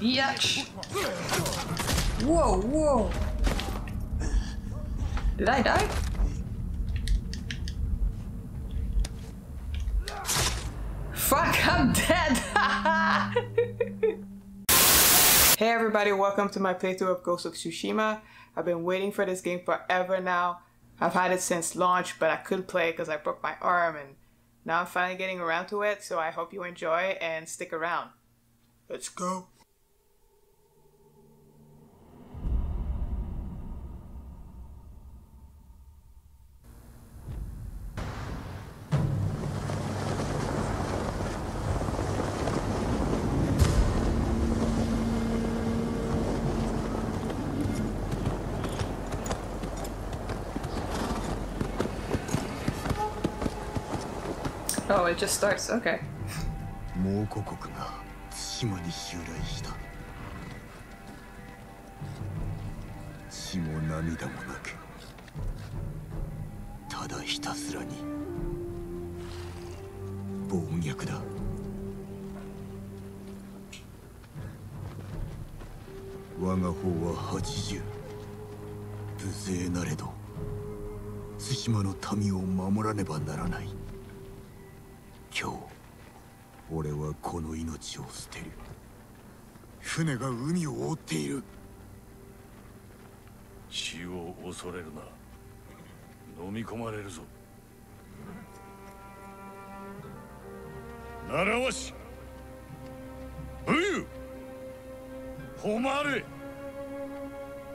Yuck. Whoa, whoa. Did I die? Fuck, I'm dead! hey everybody, welcome to my playthrough of Ghost of Tsushima. I've been waiting for this game forever now. I've had it since launch, but I couldn't play because I broke my arm and now I'm finally getting around to it, so I hope you enjoy and stick around. Let's go. Oh, it just starts. Okay. 蒙古国が対馬に襲来した。血も涙もなくただひたすらに暴虐だ。我が方は80無勢なれど対馬の民を守らねばならない。今日俺はこの命を捨てる。船が海を覆っている。死を恐れるな。飲み込まれるぞ。習わし武勇誉れ。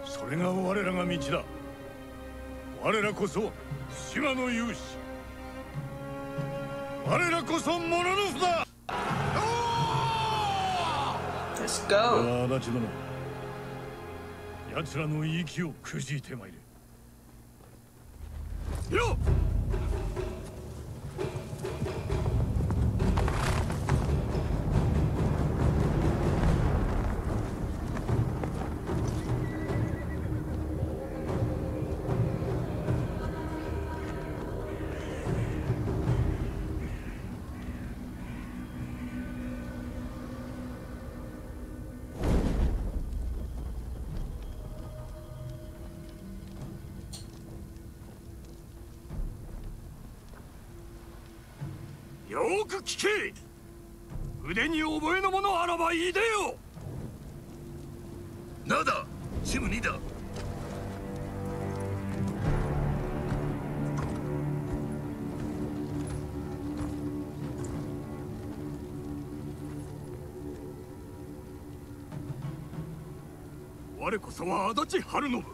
それが我らが道だ。我らこそ島の勇士。我らこそモノノフだ。Let's go. は足立殿奴らの息をくじいてまいれ。よっ！聞け。腕に覚えのものあらばいいでよ。なだチムニだ。我こそは足立春信。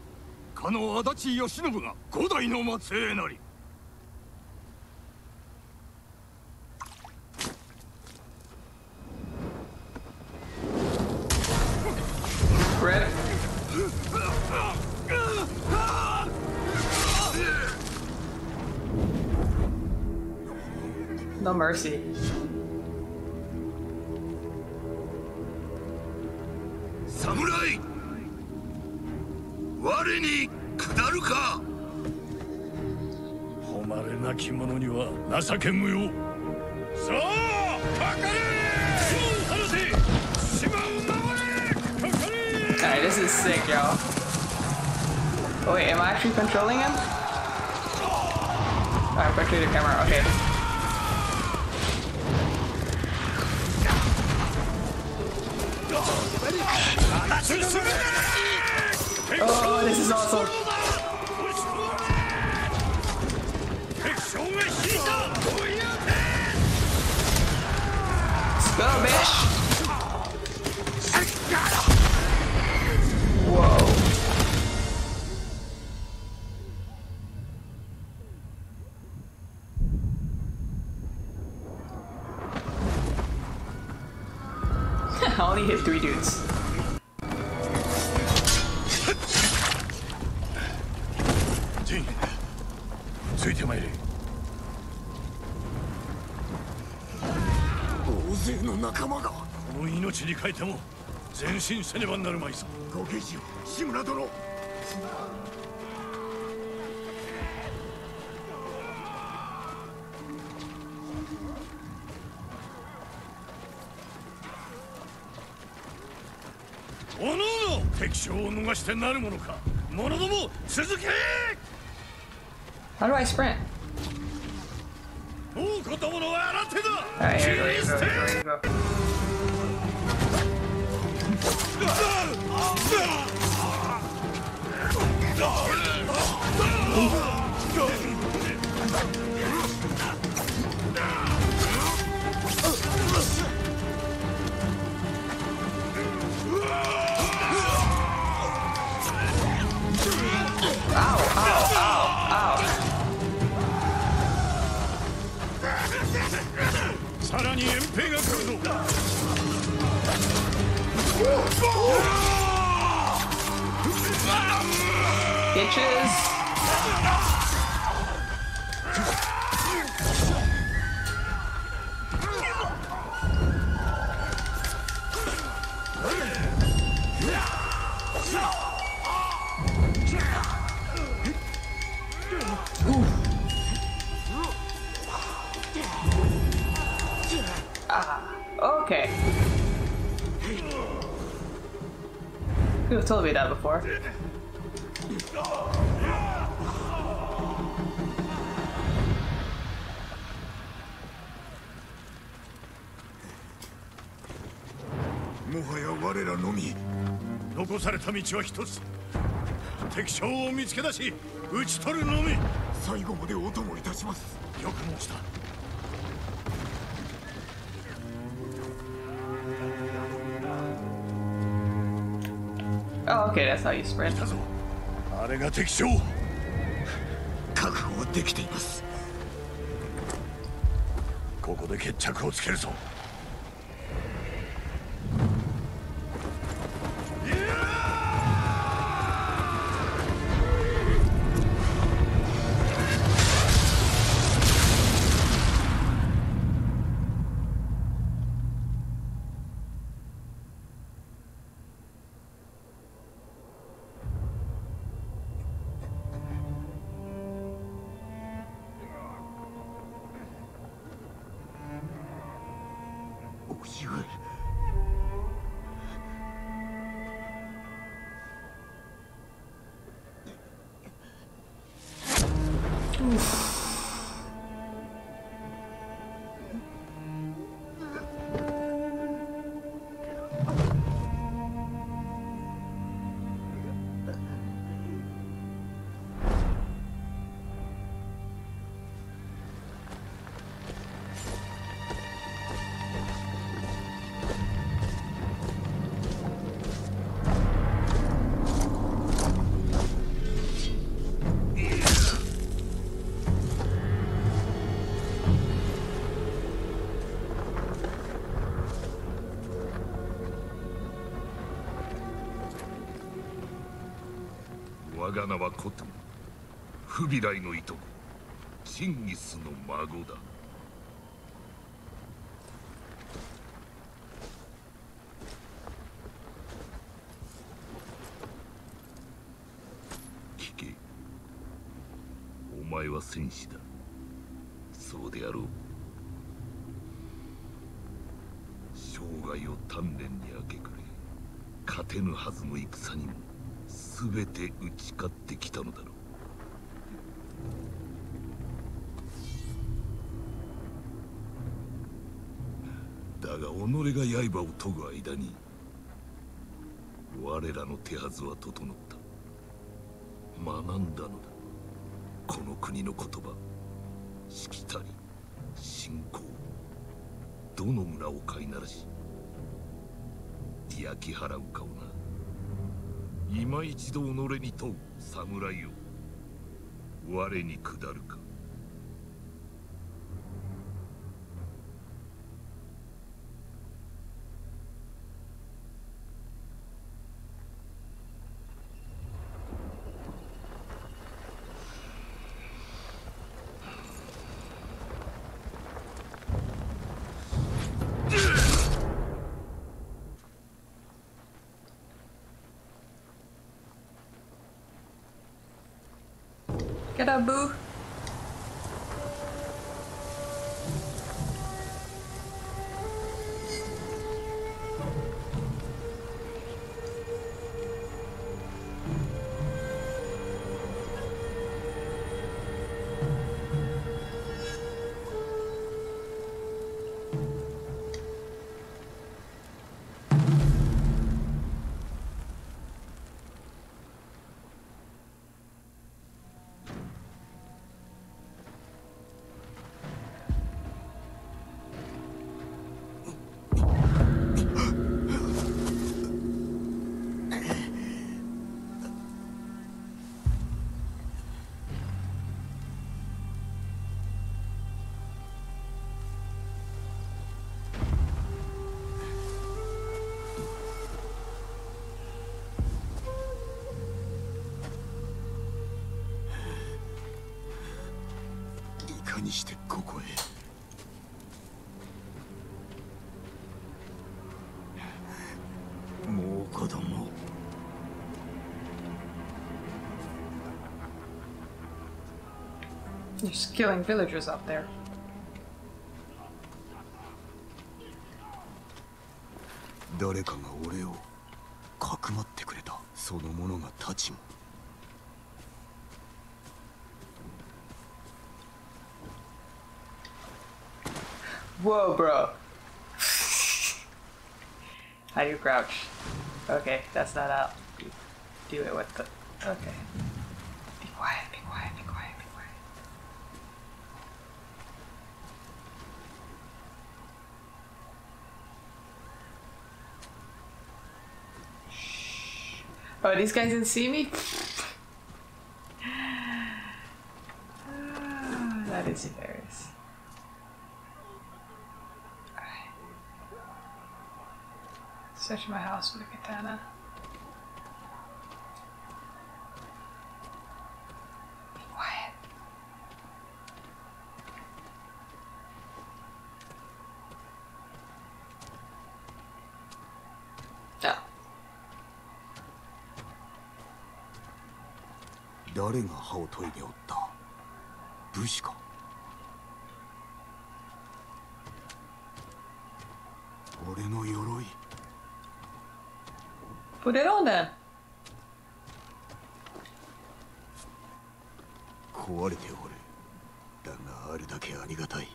かの足立義信が五代の末裔なり mercy. 侍我に下るか誉れなき者には情け無用さあかかれ離せ島を守れかかれ Alright, this is sick, yo. Oh, wait, am I actually controlling him? Oh, I'm controlling the camera, okay. precisar, só. てまいれ。大勢の仲間がこの命に変えても前進せねばなるまいぞ。ご刑事志村殿。おのおの敵将を逃してなるものか。者ども続け How do I sprint? 王子どもの新手だ Alright, here we go, 切り here 捨 we て go, here we go. Bitches. Ah, okay. Have told me that before. もはや我らのみ。残された道は一つ。敵将を見つけ出し討ち取るのみ。よ最後までお供いたします。く申した Oh, okay, that's how you sprint. あれが敵将？覚悟はできています。ここで決着をつけるぞが名はコトゥフビライのいとこ。チンギスの孫だ。聞け。お前は戦士だ。そうであろう。生涯を丹念に明け暮れ勝てぬはずの戦にも全て打ち勝ってきたのだろう。だが己が刃を研ぐ間に我らの手はずは整った。学んだのだ。この国の言葉しきたり信仰どの村を飼いならし焼き払う顔な今一度己に問う侍よ我に下るか「boo. Boo. にしてここへもう子供 You're just killing villagers up there. Bro. How do you crouch? Okay, that's not how you do it with the. Okay. Be quiet, be quiet, be quiet, be quiet. Shh. Oh, these guys didn't see me? That is hilarious. Search my house with a katana. Be quiet. Oh. 誰が歯を研いでおった武士か俺の鎧 Put it on there. 壊れておるだがあるだけありがたい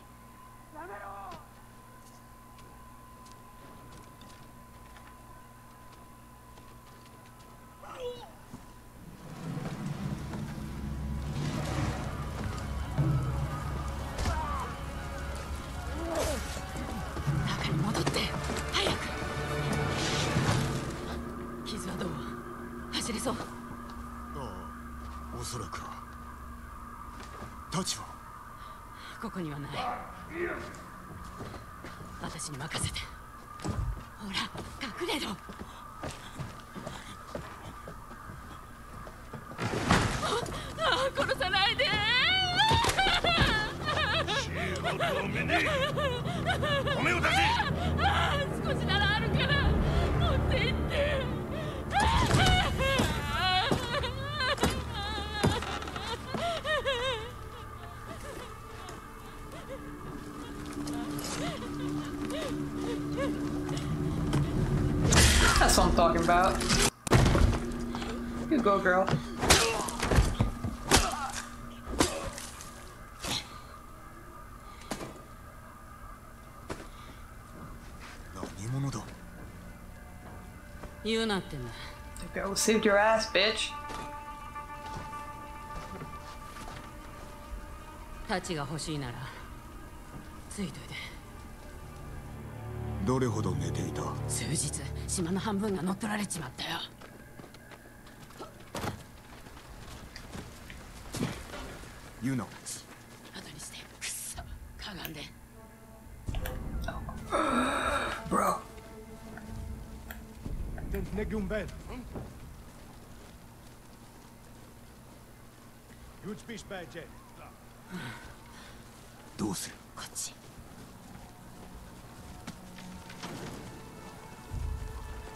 言うなってんだ saved your ass, bitch. 太刀が欲しいならついといて。どれほど寝ていた？数日島の半分が乗っ取られちまったよ。ユナ تنتنجي ومبان يوج بيش بقى جاي どうするこっち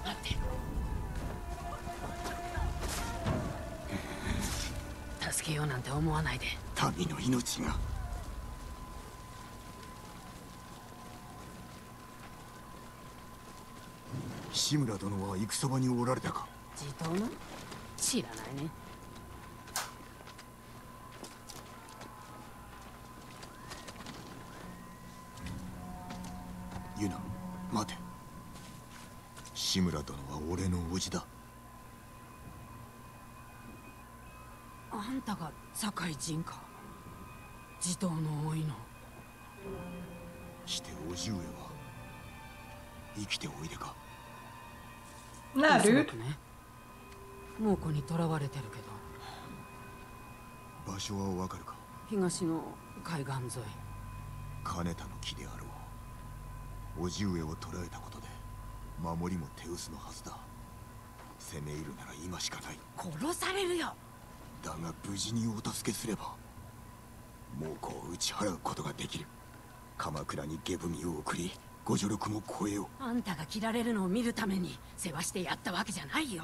待って助けようなんて思わないで民の命が 志村殿は戦場におられたか？地頭の知らないね。ユナ待て。志村殿は俺の叔父だ。あんたが堺人か。地頭の多いの。して叔父上は生きておいでか？くね。猛虎に囚われてるけど。場所はわかるか？東の海岸沿い。金田の木であろう。叔父上を捕らえたことで守りも手薄のはずだ。攻め入るなら今しかない。殺されるよ。だが無事にお助けすれば猛虎を打ち払うことができる。鎌倉に下踏みを送りご助力も超えよあんたが切られるのを見るために世話してやったわけじゃないよ。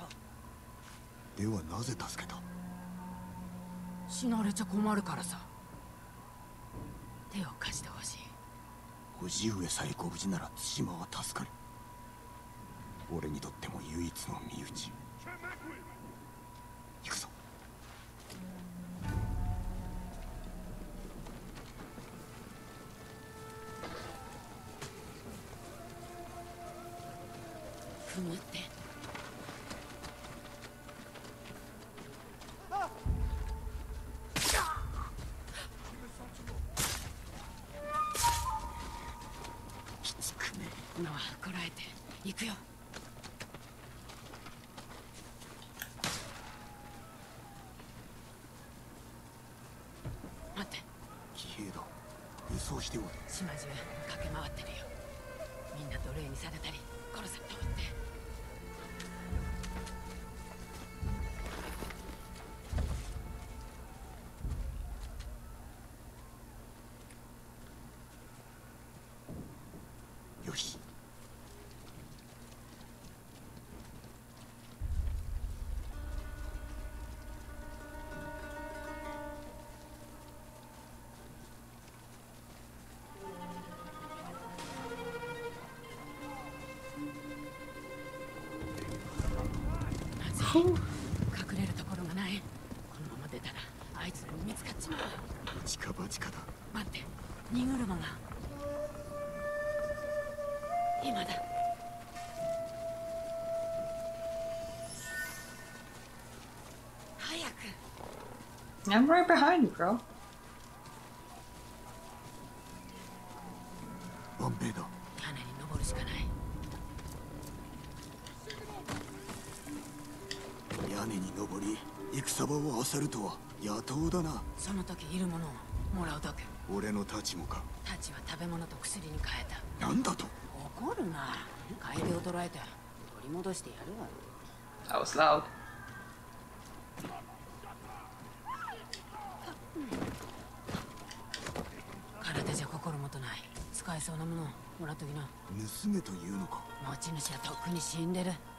うではなぜ助けた？死なれちゃ困るからさ。手を貸してほしい。叔父上さえご無事なら対馬は助かる。俺にとっても唯一の身内。行くぞしておる島中駆け回ってるよ。みんな奴隷にされたり殺されたりって。まずい隠れるところがない。このまま出たらあいつらに見つかっちまう。近場近だ待って荷車が。今だ。早く。I'm right behind you, bro. 戦場を漁るとは野党だな。その時いるものをもらうだけ。俺の太刀もか。たちは食べ物と薬に変えた。なんだと？怒るな。楓を捕らえて取り戻してやるわ That was loud. 体じゃ心もとない。使えそうなものをもらっときな。盗めというのか。持ち主はとっくに死んでる「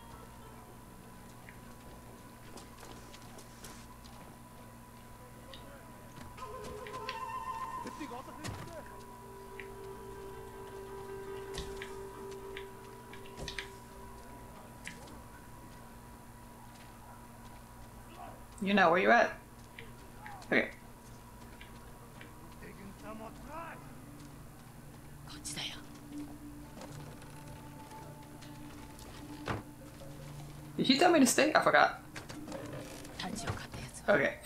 You know where you at? Okay. こっちだよ Did you tell me to stay? I forgot. タチを買ったやつは Okay.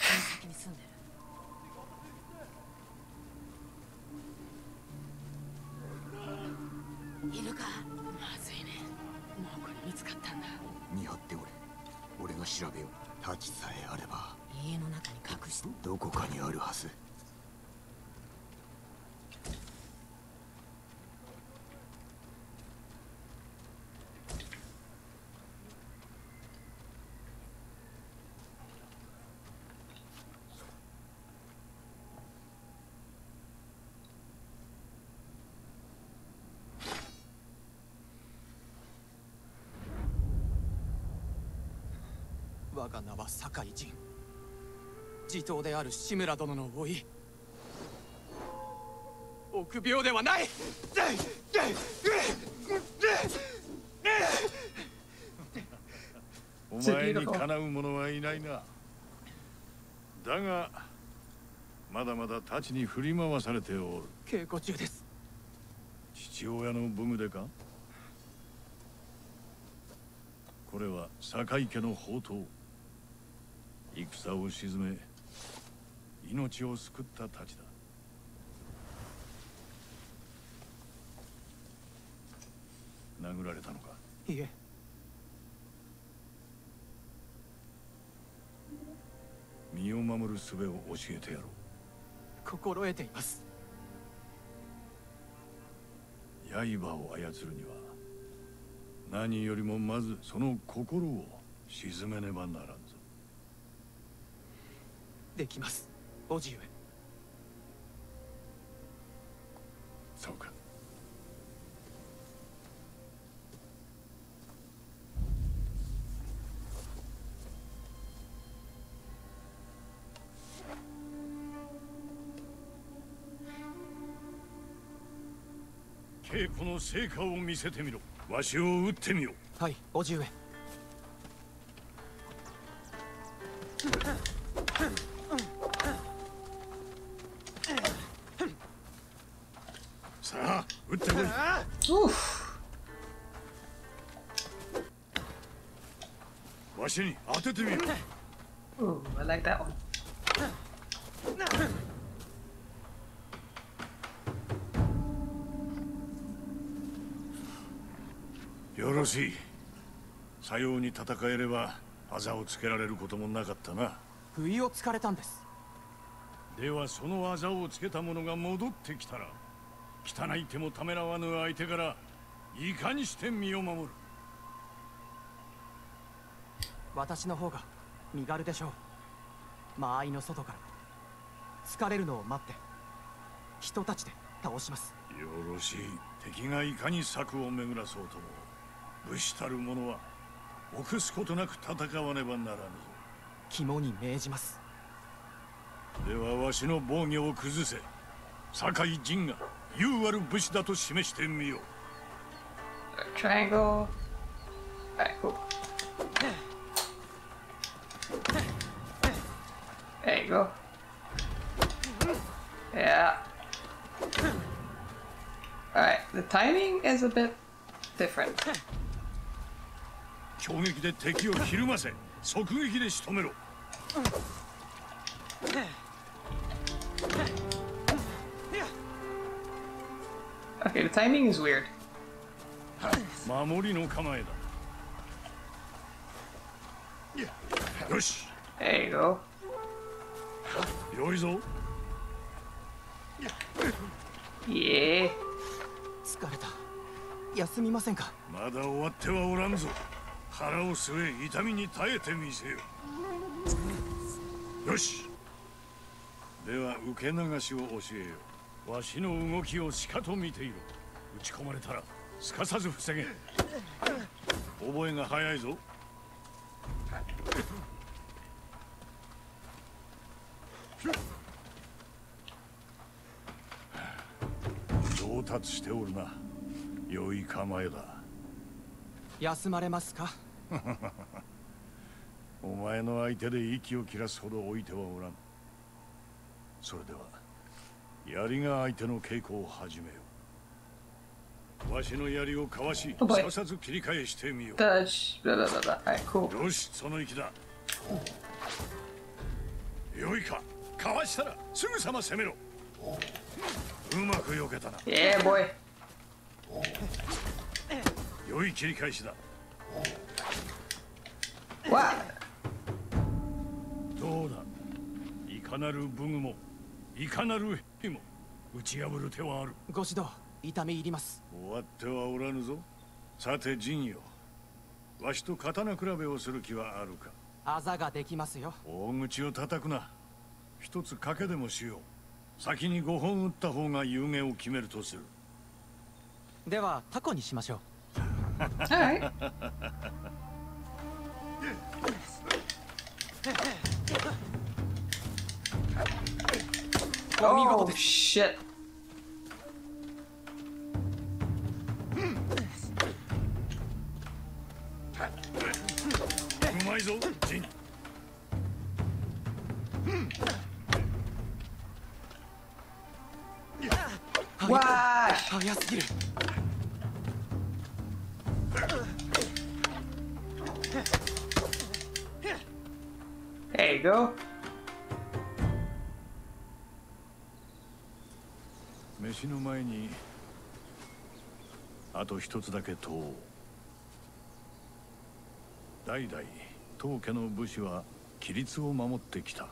は酒井仁地頭である志村殿の甥臆病ではない。お前にかなう者はいないな。だがまだまだ太刀に振り回されておる。稽古中です。父親の武具でか？これは酒井家の宝刀戦を鎮め命を救った太刀だ。殴られたのか？いえ。身を守る術を教えてやろう。心得ています。刃を操るには何よりもまずその心を鎮めねばならんぞできます。叔父上そうか。稽古の成果を見せてみろ。わしを撃ってみよはい叔父上ててみろ Ooh, I like that one. よろしい。さように戦えればあざをつけられることもなかったな。不意をつかれたんです。ではそのあざをつけた者が戻ってきたら汚い手もためらわぬ相手からいかにして身を守る私の方が身軽でしょう。間合いの外から。疲れるのを待って。人たちで倒します。よろしい。敵がいかに策を巡らそうとも。武士たる者は臆すことなく戦わねばならぬ肝に銘じます。ぞではわしの防御を崩せ。酒井陣が優ある武士だと示してみよう。Triangle. Alright, cool. There you go. Yeah. Alright, the timing is a bit different. 攻撃で敵をひるませ即撃で仕留めろ Okay, the timing is weird. 守りの構えだよし There you go. 良いぞ。Yeah. 疲れた。休みませんか？まだ終わってはおらんぞ。腹を据え痛みに耐えてみせよ。よし。では受け流しを教えよう。わしの動きをしかと見ていろ。打ち込まれたらすかさず防げ。覚えが早いぞ上達しておるな。良い構えだ。休まれますか？お前の相手で息を切らすほど置いてはおらん。それでは槍が相手の稽古を始めよう。わしの槍をかわし Oh. すかさず切り返してみよ cool. う。よしその息だ。よいかかわしたらすぐさま攻めろ。うまく避けたな。Yeah, boy. 良い切り返しだ。What? どうだ？いかなる武具もいかなる兵も打ち破る手はある。ご指導痛み入ります。終わってはおらぬぞ。さて陣よわしと刀比べをする気はあるか？あざができますよ。大口を叩くな一つ賭けでもしよう先に5本打った方が有限を決めるとするではタコにしましょう Alright. Oh, shit. Go. 飯の前にあと一つだけ問おう。代々当家の武士は規律を守ってきた。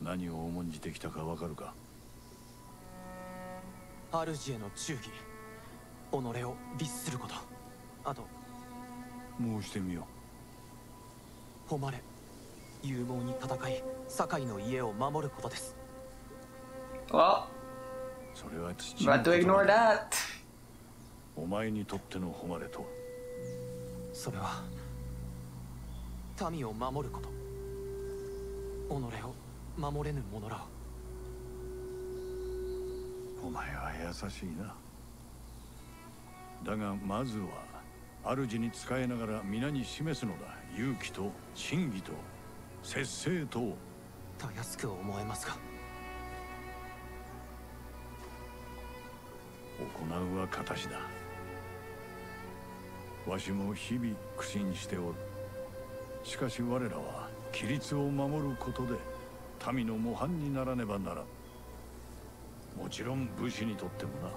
何を重んじてきたかわかるか？主への忠義己を律すること。あと申してみよ誉れ勇猛に戦い堺の家を守ることです。Well, うそれは父 About to ignore that. お前にとっての誉れとは？それは民を守ること。己を守れぬ者ら。をお前は優しいな。だがまずは主に仕えながら皆に示すのだ。勇気と真偽と節制と。たやすく思えますが行うは形だ。わしも日々苦心しておる。しかし我らは規律を守ることで民の模範にならねばならん。もちろん武士にとってもな。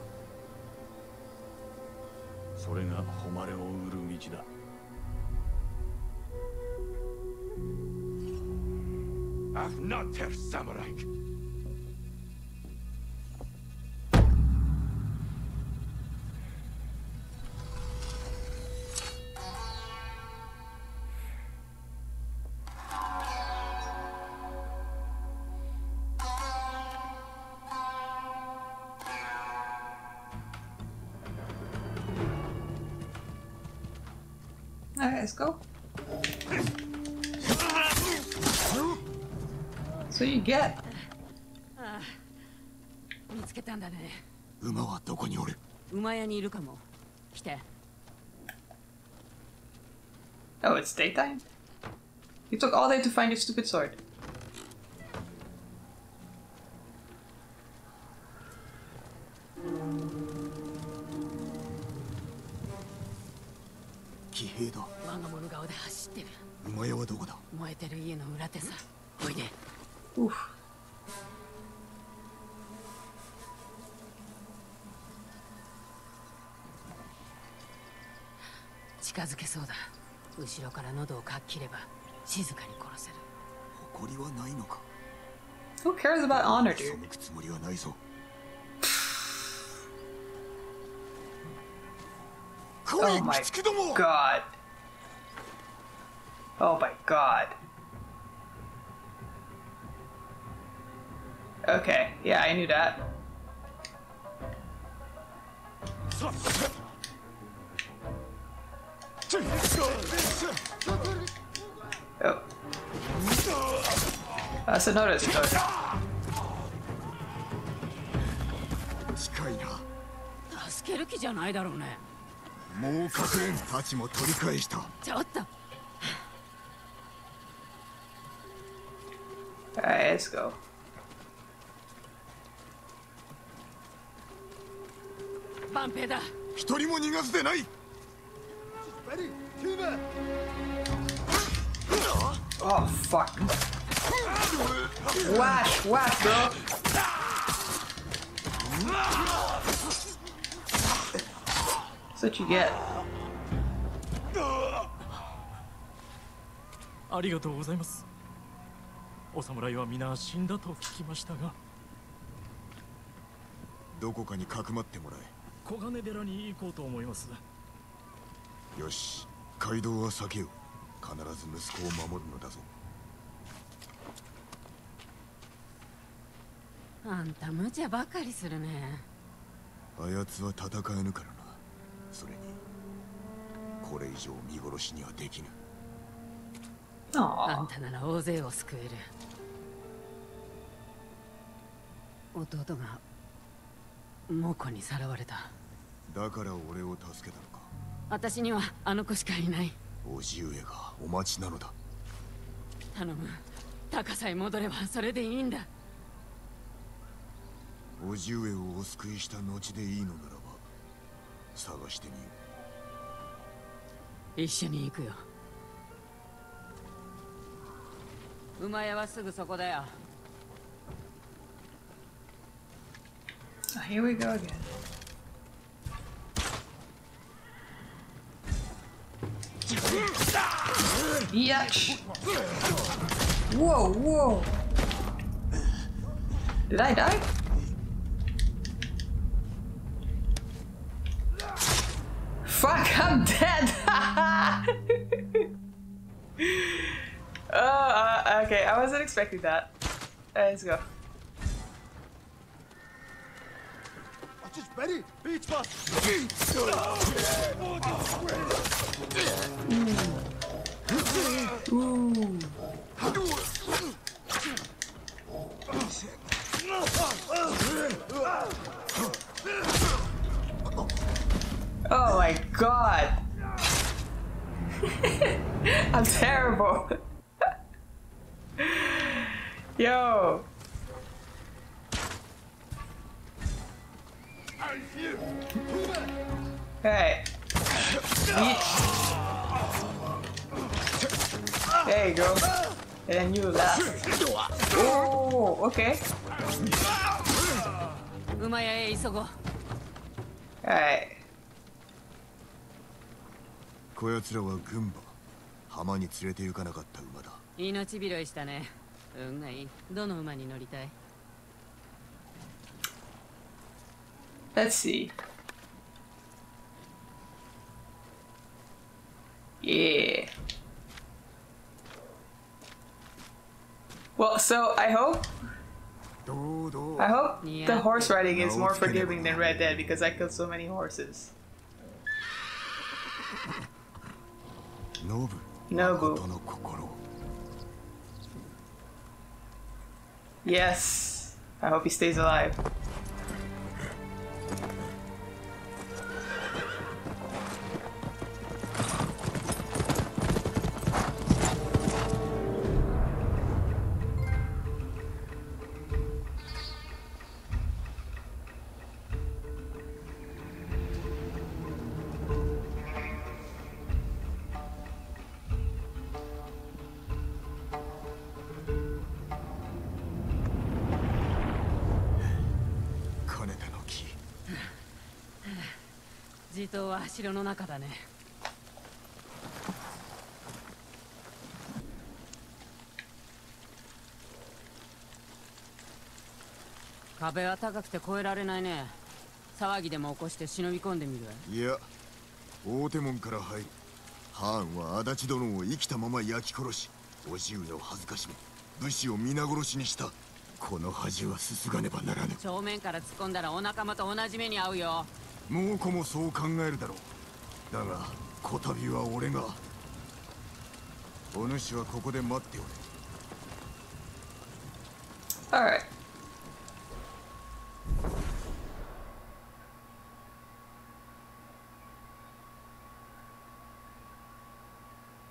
それが誉れを売る道だ Avnater Samurai! 屋にいるかも来て Oh, it's daytime? You took all day to find your stupid sword. 近づけそうだ後ろから喉をかっ切れば静かに殺せる誇りはないのか Who cares about honor, 背 dude? くつもりはないぞ来 Oh い my きつけども god. Oh my god. Okay, yeah, I knew that. たちょっと Alright, let's go. 万平だ一人も逃がすでない Oh, fuck. Wash, bro. That's what you get. ありがとうございます。お侍は皆死んだと聞きましたが。どこかにかくまってもら小金寺に行こうと思います。えよし。街道は避けよう。必ず息子を守るのだぞあんた無茶ばかりするね。あやつは戦えぬからな。それにこれ以上見殺しにはできぬ。あ.んたなら大勢を救える。弟が猛虎にさらわれた。だから俺を助けたのか。私にはあの子しかいない。叔父上がお待ちなのだ。頼む。高さへ戻ればそれでいいんだ叔父上をお救いした後でいいのならば探してみよ一緒に行くよ馬屋はすぐそこだよ Oh, here we go again. Yatch. Whoa, whoa. Did I die? I'm dead. oh, uh, okay, I wasn't expecting that. Uh, let's go. Oh こやつらは軍馬浜に連れて行かなかった馬だ命拾いしたね運がいいどの馬に乗りたい Let's see. Yeah. Well, so I hope I hope the horse riding is more forgiving than Red Dead because I killed so many horses. ノブノブ誠の心 Yes. I hope he stays alive. 地頭は城の中だね。壁は高くて越えられないね。騒ぎでも起こして忍び込んでみる。いや大手門から入るハーンは足立殿を生きたまま焼き殺し叔父上を恥ずかしめ武士を皆殺しにした。この恥はすすがねばならぬ。正面から突っ込んだらお仲間と同じ目に遭うよ猛虎もそう考えるだろうだがこたびは俺がお主はここで待っておれ Alright.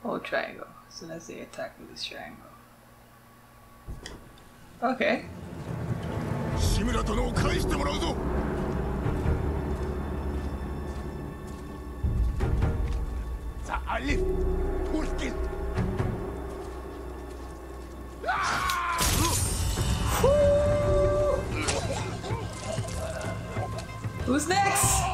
Hold triangle. So that's the attack with this triangle. Okay. 志村殿を返してもらうぞ Who's next?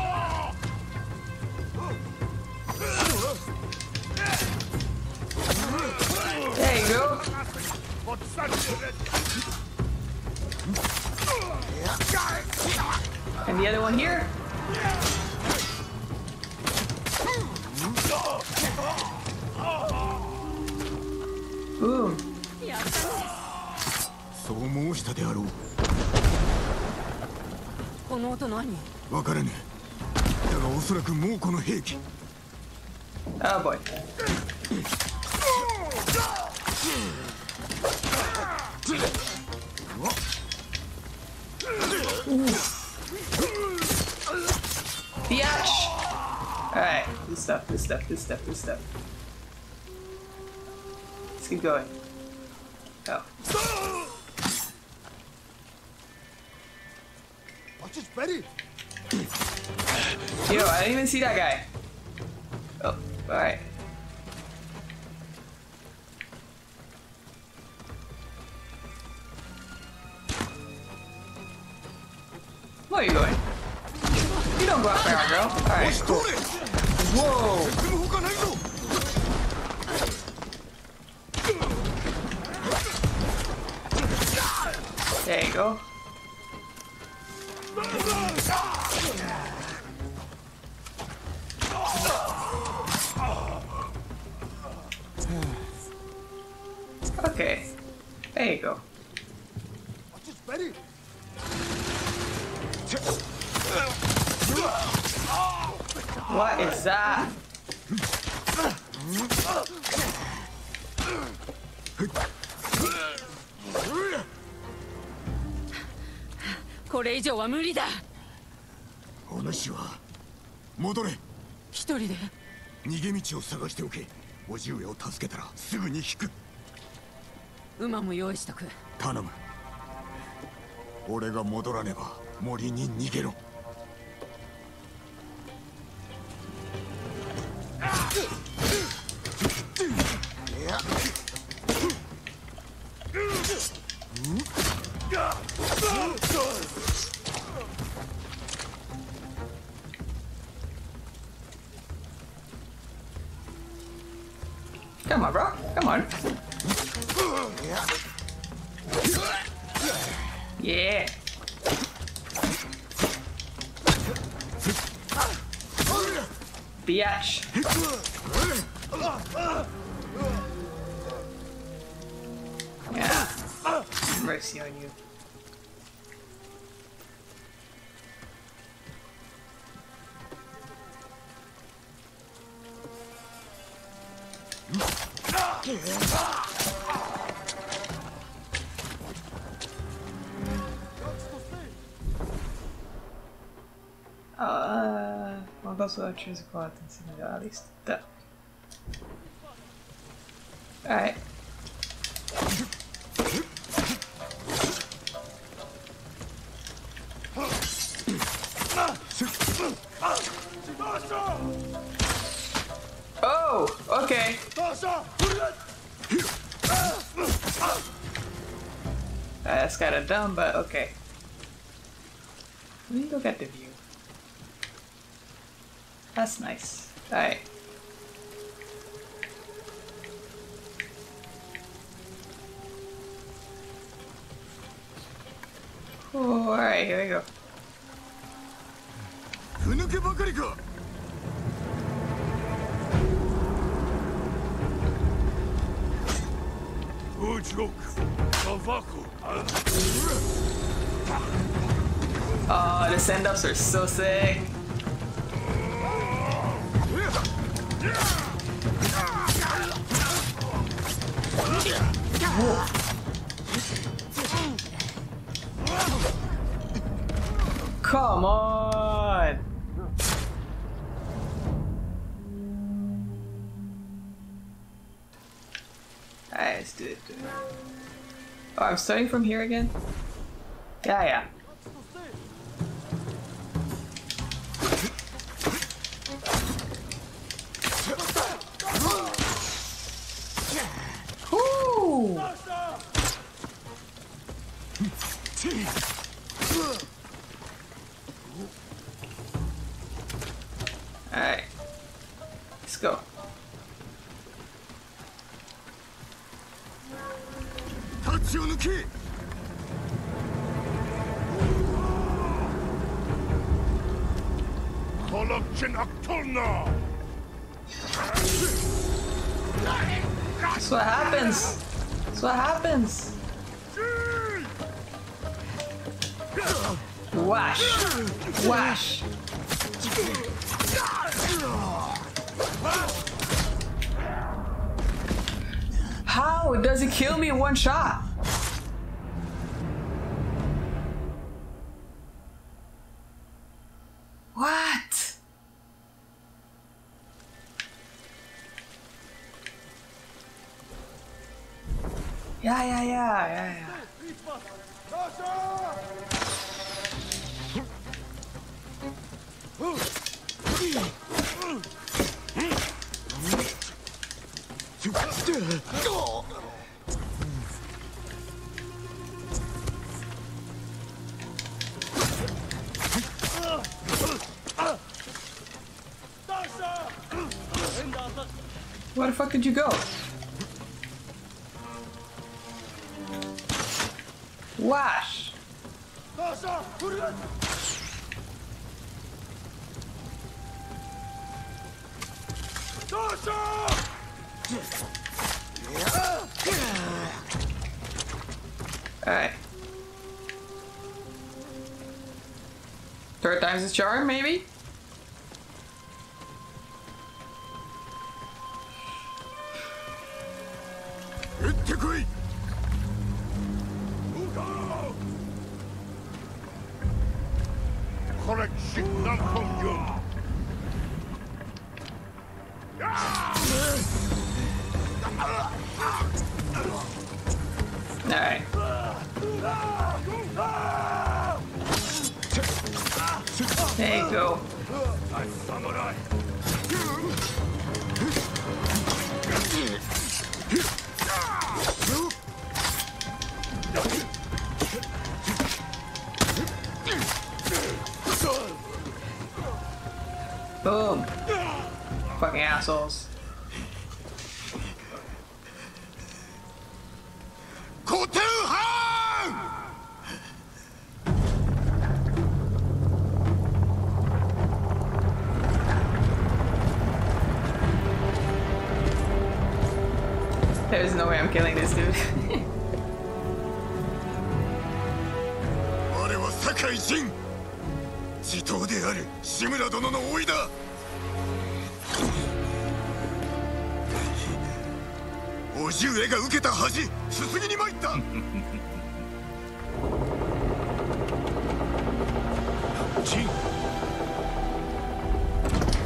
Good good stuff, good stuff. Let's keep going. Oh. Watch his Freddy! Yo, I didn't even see that guy. 以上は無理だ。お主は戻れ。一人で。逃げ道を探しておけ。叔父上を助けたらすぐに引く。馬も用意しとく。頼む。俺が戻らねば森に逃げろ Ah, uma das outras quatro em cima da lista. Look at the view. That's nice. Ups are so sick. Come on! Let's do it. Oh, I'm starting from here again? Yeah, yeah. Where the fuck did you go? flash. Alright. Third time's a charm, maybe? There's no way I'm killing this dude. 我は酒井陣地頭である志村殿の甥だ。叔父上が受けた恥。すすぎに参った。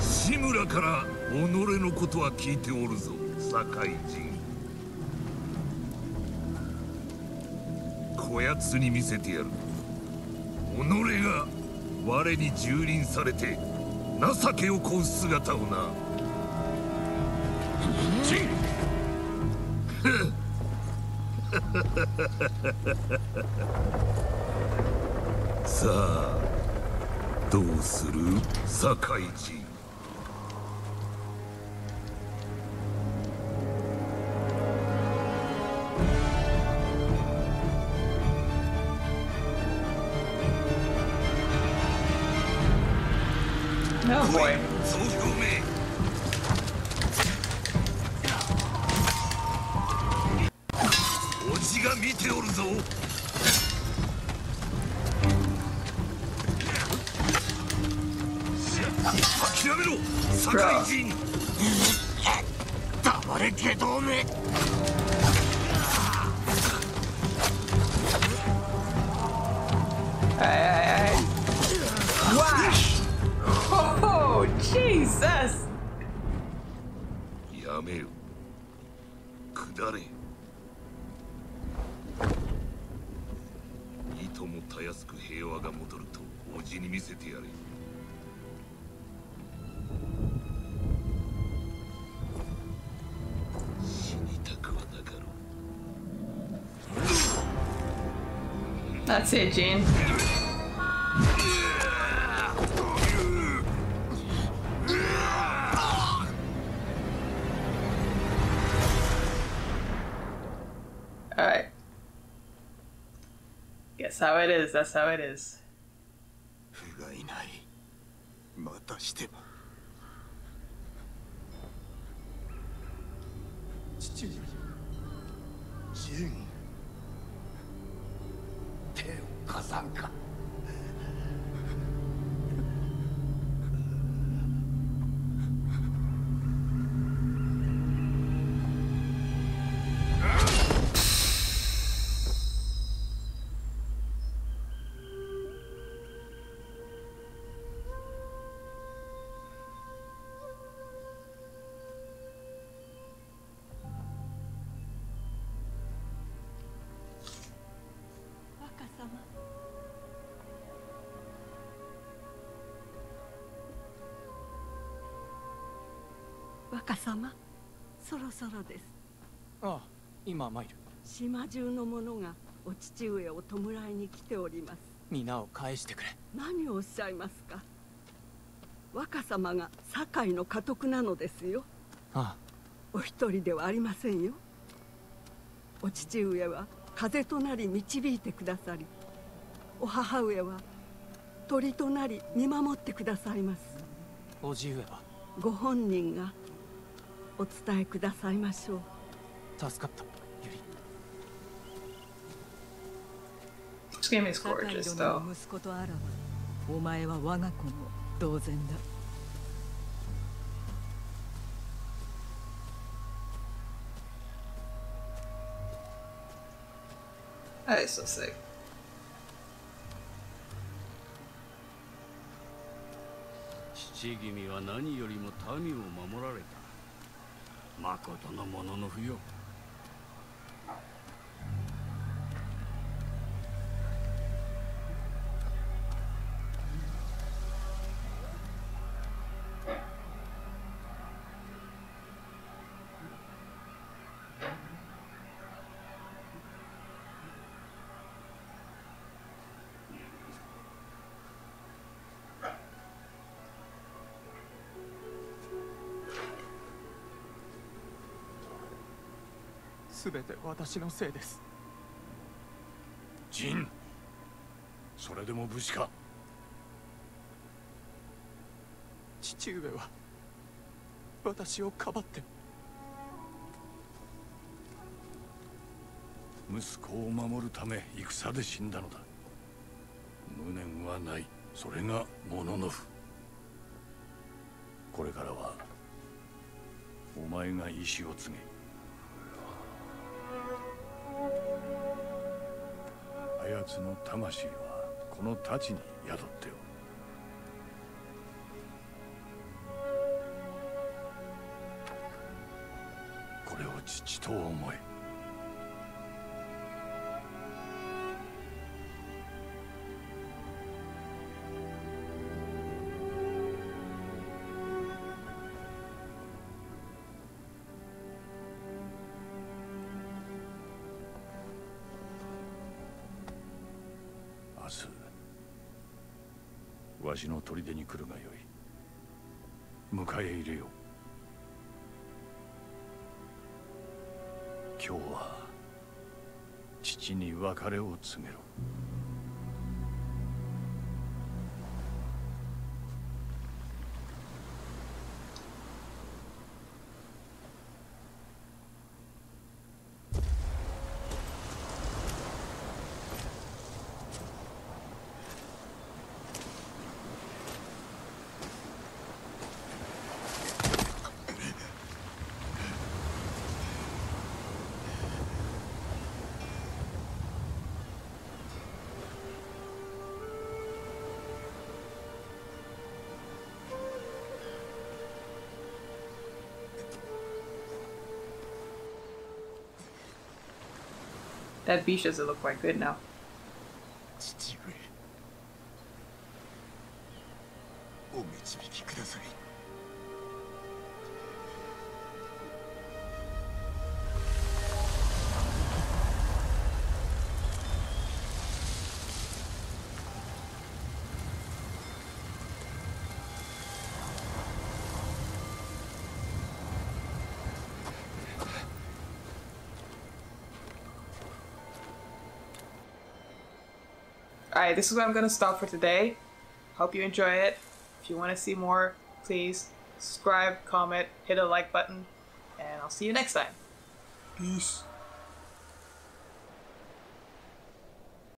志村から己のことは聞いておるぞ。酒井こやつに見せてやる。己が我に蹂躙されて情けをこう姿をな。陣 さあどうする？酒井諦めろ酒井陣黙れ下道めやめよ下れいともたやすく平和が戻るとおじに見せてやれ That's it, Gene. Alright. Guess how it is. That's how it is. 不甲斐ないまたしても父上陣手を 貸さんか若様そろそろです。ああ今参る。島中の者がお父上を弔いに来ております。皆を返してくれ。何をおっしゃいますか？若様が堺の家督なのですよ。あお一人ではありませんよ。お父上は風となり導いてくださりお母上は鳥となり見守ってくださいます。あおじ上は？ご本人がお伝えくださいましょう。助かった。ゆり This game お前は我が子も同然だ。so sick. 父君は何よりも民を守られたまことのものの不よ全て私のせいです。ジン。それでも武士か。父上は私をかばって。息子を守るため戦で死んだのだ。無念はない。それがモノノフこれからはお前が意志を継げ奴の魂はこの太刀に宿っておる。私の砦に来るがよい。迎え入れよ。う今日は父に別れを告げろ。That beach doesn't look quite good now. This is where I'm going to stop for today. Hope you enjoy it. If you want to see more, please subscribe, comment, hit a like button, and I'll see you next time. Peace